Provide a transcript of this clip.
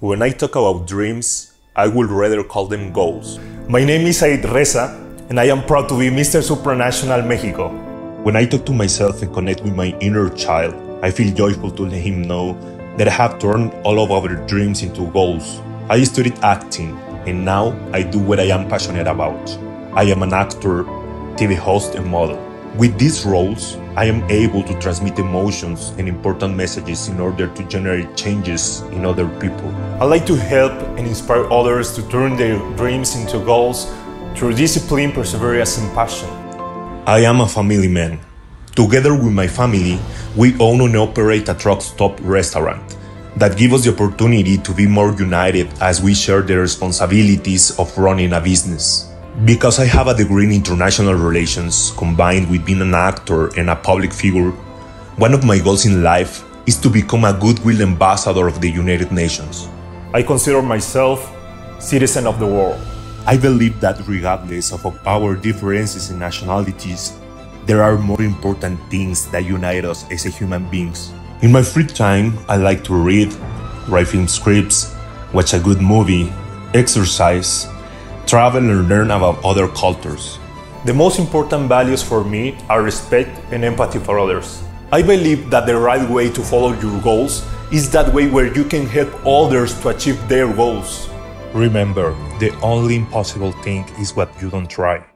When I talk about dreams, I would rather call them goals. My name is Zait Reza, and I am proud to be Mr. Supranational Mexico. When I talk to myself and connect with my inner child, I feel joyful to let him know that I have turned all of our dreams into goals. I studied acting, and now I do what I am passionate about. I am an actor, TV host, and model. With these roles, I am able to transmit emotions and important messages in order to generate changes in other people. I like to help and inspire others to turn their dreams into goals through discipline, perseverance, and passion. I am a family man. Together with my family, we own and operate a truck stop restaurant that gives us the opportunity to be more united as we share the responsibilities of running a business. Because I have a degree in international relations combined with being an actor and a public figure, one of my goals in life is to become a goodwill ambassador of the United Nations. I consider myself citizen of the world. I believe that regardless of our differences in nationalities, there are more important things that unite us as human beings. In my free time, I like to read, write film scripts, watch a good movie, exercise, travel and learn about other cultures. The most important values for me are respect and empathy for others. I believe that the right way to follow your goals is that way where you can help others to achieve their goals. Remember, the only impossible thing is what you don't try.